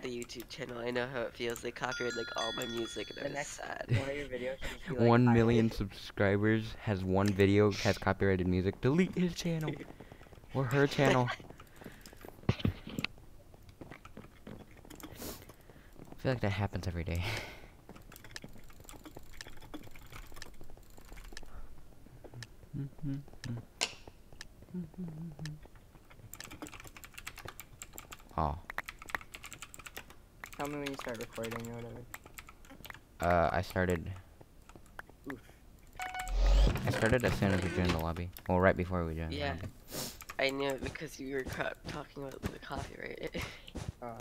had a YouTube channel. I know how it feels. They copyrighted like all my music, and The I was next sad. one of your videos should be like One I- million subscribers has one video has copyrighted music. Delete his channel or her channel. I feel like that happens every day. oh, Tell me when you start recording or whatever. uh, I started. Oof. I started as soon as we joined the lobby. Well, right before we joined. the Yeah. lobby. I knew it because you were talking about the copyright. Um,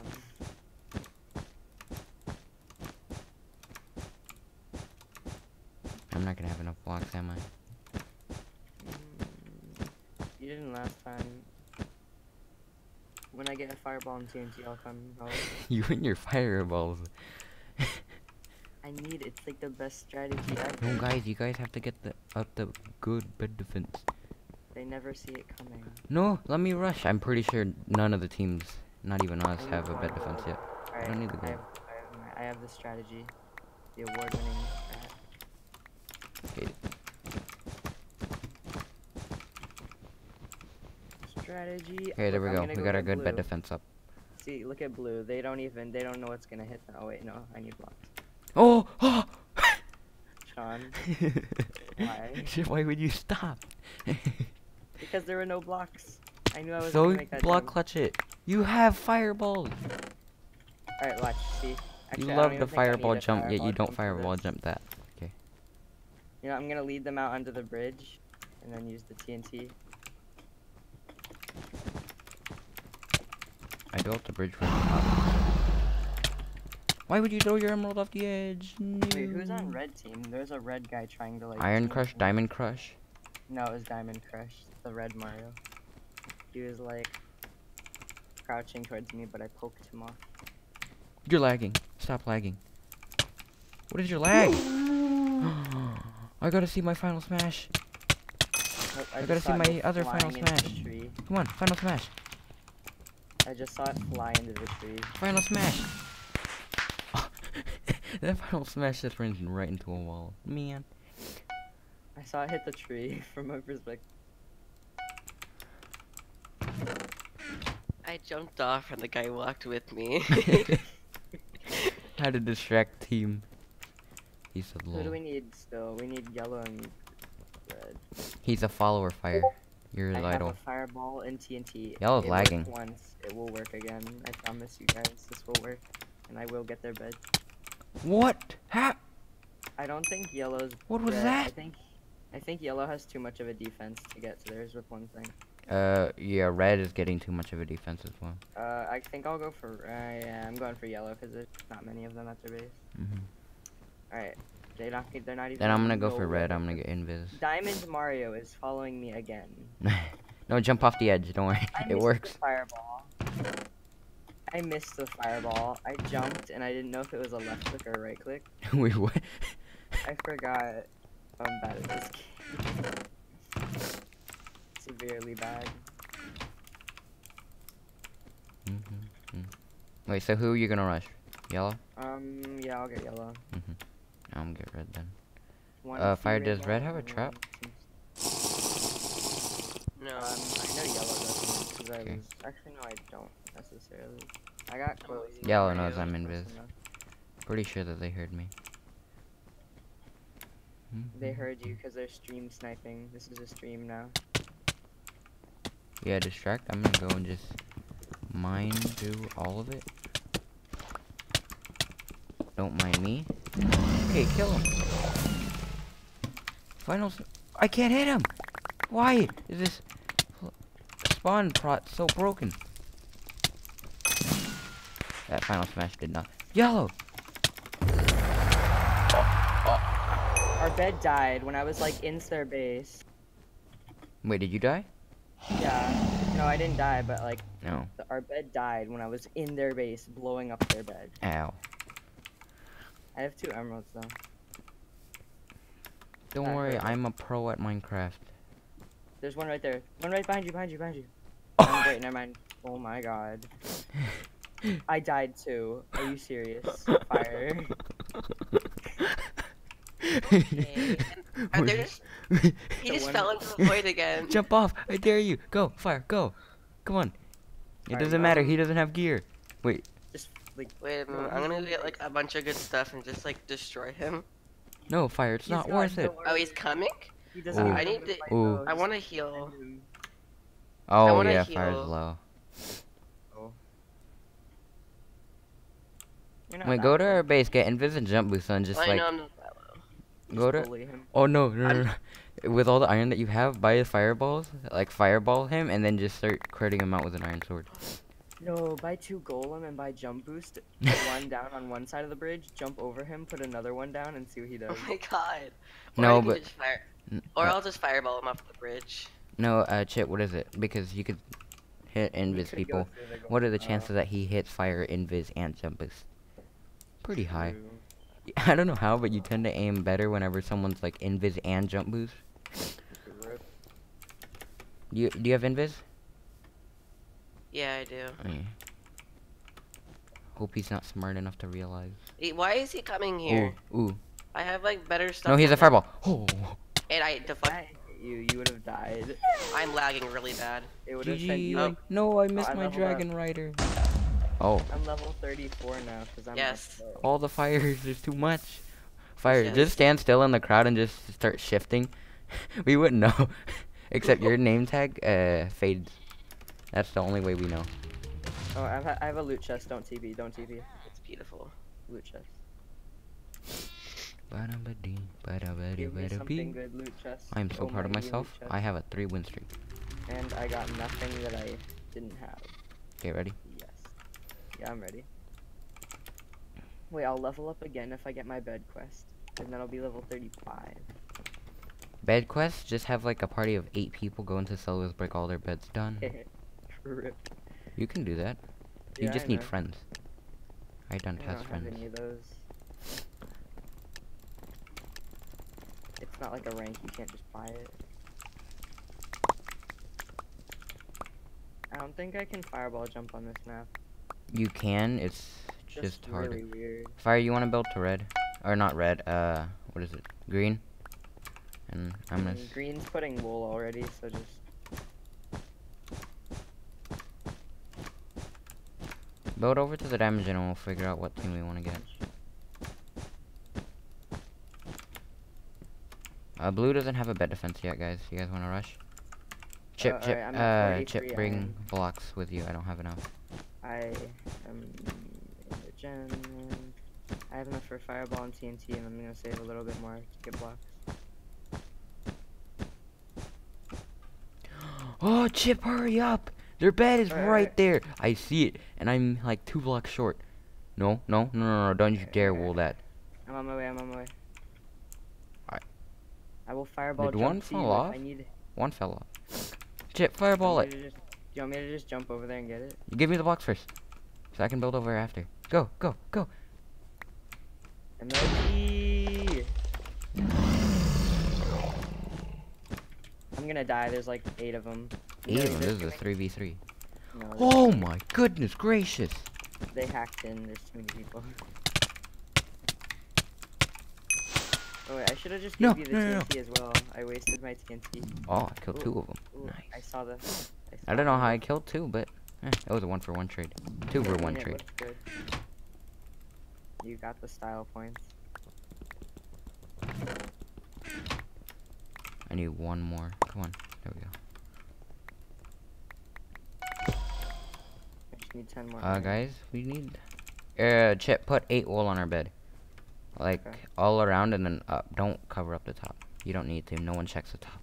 I'm not gonna have enough blocks, am I? you didn't last time. When I get a fireball and TNT, I'll come. You and your fireballs. I need it's like the best strategy ever. No, guys, you guys have to get the up the good bed defense. They never see it coming. No, let me rush. I'm pretty sure none of the teams, not even us, have a bed defense yet. I don't need the I gold. have, I, have I have the strategy. The award-winning. Okay. Strategy. Okay, there we I'm go. We got our good bed defense up. See, look at blue. They don't even. They don't know what's gonna hit them. Oh wait, no. I need blocks. Oh! Ah! oh! Shawn, Why? Why would you stop? because there were no blocks. I knew I was so gonna make that block jump. clutch it. You have fireballs. All right, watch. See. Actually, you love the think I need fireball jump, yet you don't fireball jump that. Okay. You know, I'm gonna lead them out onto the bridge, and then use the TNT. I built the bridge from the top. Why would you throw your emerald off the edge? Wait, who's on red team? There's a red guy trying to like. Iron Crush, me. Diamond Crush. No, it was Diamond Crush, the red Mario. He was like crouching towards me, but I poked him off. You're lagging. Stop lagging. What is your lag? I gotta see my final smash. Oh, I just gotta see my other final flying into the smash. Come on, final smash. I just saw it fly into the tree. Final smash. that final smash just runs right into a wall. Man. I saw it hit the tree from my perspective. I jumped off and the guy walked with me. How to distract team. He said Who do we need still? We need yellow and red. He's a follower fire. You're I have a fireball and TNT. Yellow's it lagging. Once, it will work again. I promise you guys, this will work, and I will get their bed. What? Ha! I don't think yellow's. What was red. I that? think, I think yellow has too much of a defense to get to theirs with one thing. Uh, yeah, red is getting too much of a defense as well. Uh, I think I'll go for. Uh, yeah, I'm going for yellow because there's not many of them at their base. hmm All right, they not. They're not even. Then I'm gonna go for red. I'm gonna get invis. Diamond Mario is following me again. no, jump off the edge. Don't worry. It works. Fireball. I missed the fireball. I jumped and I didn't know if it was a left click or a right click. Wait, what? I forgot. I'm bad at this game. Severely bad. hmm Wait, so who are you gonna rush? Yellow? Um, yeah, I'll get yellow. Get red then. One Uh, Fire, does red have a trap? no. Um, I know yellow doesn't, because I was. Actually, no, I don't necessarily. I got close. Yellow knows I'm invis. Pretty sure that they heard me. They Mhm. heard you because they're stream sniping. This is a stream now. Yeah, distract. I'm gonna go and just mine do all of it. Don't mind me. Okay, kill him. Finals. I can't hit him. Why is this spawn prot so broken? That final smash did not. Yellow. Our bed died when I was like in their base. Wait, did you die? Yeah. No, I didn't die, but like No. the, our bed died when I was in their base, blowing up their bed. Ow. I have two emeralds though. Don't That worry, hurt. I'm a pro at Minecraft. There's one right there. One right behind you, behind you, behind you. Oh, wait, never mind. Oh my god. I died too. Are you serious? Fire. Okay. Are there just, he just one- fell into the void again. Jump off! I dare you! Go! Fire! Go! Come on! It Alright, doesn't matter, he doesn't have gear. Wait, Just like Wait a minute, I'm gonna get like a bunch of good stuff and just like destroy him. no, fire, it's he's not worth it. Oh, he's coming? He doesn't Ooh. I need to- fight Ooh. I wanna heal. And- Oh, wanna yeah, fire's heal. low. oh. You're Wait, go to low. our base, get invis and jump boost on, just I like, know I'm not that low. go to- him. oh no, no, no, no. With all the iron that you have, buy the fireballs, like fireball him, and then just start critting him out with an iron sword. No, buy two golem and buy jump boost. Put one down on one side of the bridge, jump over him, put another one down, and see what he does. Oh my god. Or No, I but- fire, or uh, I'll just fireball him off the bridge. No, uh, Chip, what is it? Because you could hit invis people. What are the golem. chances that he hits fire, invis, and jump boost? Pretty Uh, high. true. I don't know how, but you tend to aim better whenever someone's like invis and jump boost. Do you do you have invis? Yeah, I do. Oh, yeah. Hope he's not smart enough to realize. Hey, Why is he coming here? Ooh, ooh. I have like better stuff. No, he's than a fireball. Oh, And I deflect. I you, you would have died. I'm lagging really bad. It would have sent you Oh. like. No, I missed I my leveled up. dragon rider. Oh, I'm level 34 now because I'm. Yes. all the fires. There's too much. Fire. Yes. Just stand still in the crowd and just start shifting. we wouldn't know. Except your name tag uh fades. That's the only way we know. Oh, I have, I have a loot chest. Don't TP. Don't TP. It's beautiful. Loot chest. Ba-da-ba-dee, ba-da-ba-dee, Give me something good loot chest. I am so Oh proud of my, give me myself. I have a three win streak. And I got nothing that I didn't have. Okay, ready? Yes. Yeah, I'm ready. Wait, I'll level up again if I get my bed quest. And then I'll be level 35. Bed quest, just have like a party of eight people go into Seller's break all their beds done. Rip. You can do that. You Yeah, just I need know. friends. I done I test don't friends. have any of those. It's not like a rank, you can't just buy it. I don't think I can fireball jump on this map. You can, it's Just, just harder. really weird. Fire, you want to build to red? Or not red, uh, what is it? Green? And I'm gonna. Green's putting wool already, so just Build over to the damage and we'll figure out what team we want to get. Uh, blue doesn't have a bed defense yet, guys. You guys want to rush? Chip, Uh, chip, alright, uh, chip, bring iron. blocks with you. I don't have enough. I am in the gen. I have enough for fireball and TNT, and I'm gonna save a little bit more to get blocks. Oh, Chip, hurry up! Their bed is right there. I see it, and I'm like two blocks short. No, no, no, no, no! Don't you dare wool that. I'm on my way. I'm on my way. Alright. I will fireball Did one fall off? I need. One fell off. Chip, fireball it. just- Do you want me to just jump over there and get it? You give me the blocks first, so I can build over after. Go, go, go! Emoji. I'm gonna die. There's like eight of them. Of. This is a three v three. No, there's- Oh my goodness gracious! they hacked in. There's too many people. Oh wait, I should have just No, gave you the no. TNT as well. I wasted my TNT. Oh, I killed Ooh, two of them. Ooh, Nice. I saw the. I, I don't know how I killed two, but eh, it was a one for one trade. Two for one trade. You got the style points. I need one more. Come on. There we go. I just need ten more. Uh, guys, we need. Uh, Chip, put eight wool on our bed. Like Okay. all around and then up. Don't cover up the top. You don't need to. No one checks the top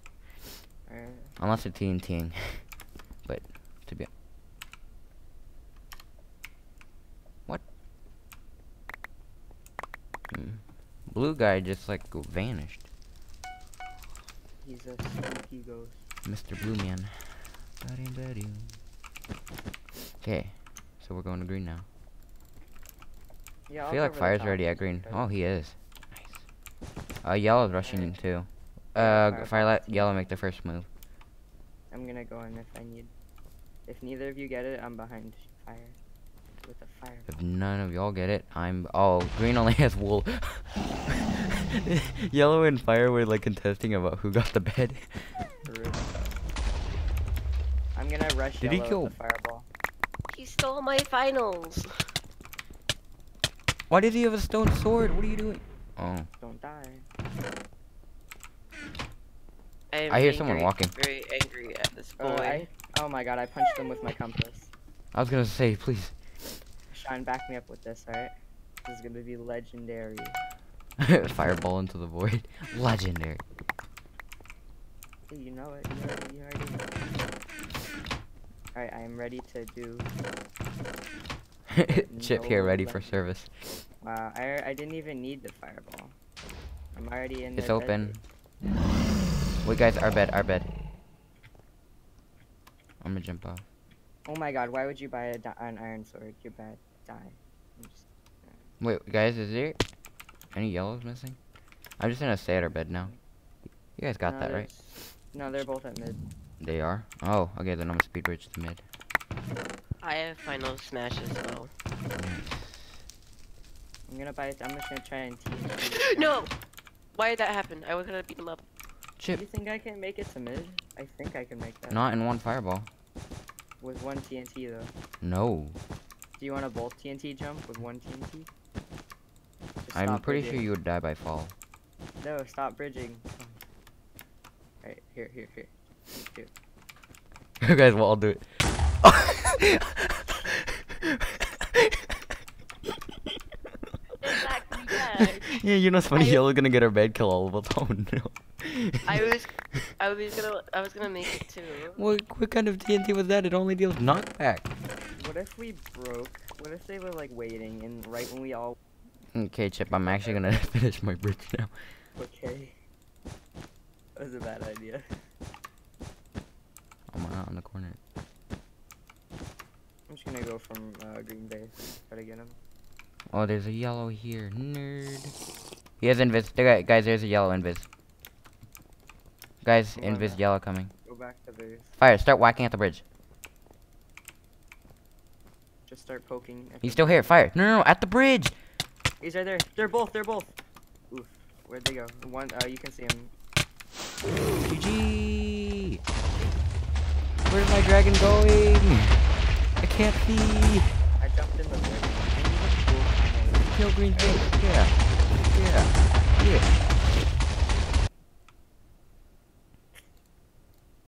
unless it's TNTing. but to be. What? Hmm. Blue guy just like vanished. He's a sneaky ghost. Mr. Blue Man. Okay, so we're going to green now. Yeah, I I'll feel like fire's already at green. Oh, he is. Nice. Uh, yellow's rushing in too. Uh, fire fire let yellow make the first move. I'm gonna go in if I need. If neither of you get it, I'm behind fire. with a fire. If none of y'all get it, I'm. Oh, green only has wool. Yellow and fire were like contesting about who got the bed. I'm gonna rush Did he kill- with the fireball. He stole my finals. Why did he have a stone sword? What are you doing? Oh, Don't die. I, I hear someone walking. Very angry at this boy. Uh, I, oh my god, I punched him with my compass. I was gonna say, please. Shine, back me up with this, alright? This is gonna be legendary. Fireball into the void. Legendary. Hey, you know it. You already, you already know. Alright, I am ready to do. Chip here, No ready for service. Wow, I, I didn't even need the fireball. I'm already in It's open. bedroom. Wait, guys, our bed, our bed. I'm gonna jump off. Oh my god, why would you buy a di- an iron sword? You're bad. Die. Just- Wait, guys, is there any yellows missing? I'm just gonna stay at our bed now. You guys got No, that, right? No, they're both at mid. They are? Oh, okay, then I'm gonna speed bridge to mid. I have final smash as well. I'm gonna buy. It. I'm just gonna try and team. no! Why did that happen? I was gonna beat him up. Chip. Do you think I can make it to mid? I think I can make that. not in one fireball. With one TNT though. No. Do you want a both TNT jump with one TNT? Just I'm stop pretty sure you would die by fall. No, stop bridging. Alright, here, here, here. You guys will all do it. Exactly yeah, you know it's funny, I- Yellow's gonna get our bed kill all of us. Oh no. I was, I was gonna, I was gonna make it too. What, what kind of TNT was that? It only deals knockback. What if we broke? What if they were like waiting and right when we all Okay, Chip, I'm actually gonna finish my bridge now. okay? That was a bad idea. On the corner. I'm just gonna go from uh, Green Bay. Try to get him. Oh, there's a yellow here. Nerd. He has invis. There, guys, there's a yellow invis. Guys, Come invis yellow coming. Go back to base. Fire, start whacking at the bridge. Just start poking. He's still here. Fire. No, no, no, at the bridge. He's right there. They're both. They're both. Oof. Where'd they go? One. Uh, you can see him. GG. Where's my dragon going? Hmm. I can't see. I jumped in the bridge. I need a. Kill green thing. Yeah. Yeah. Yeah.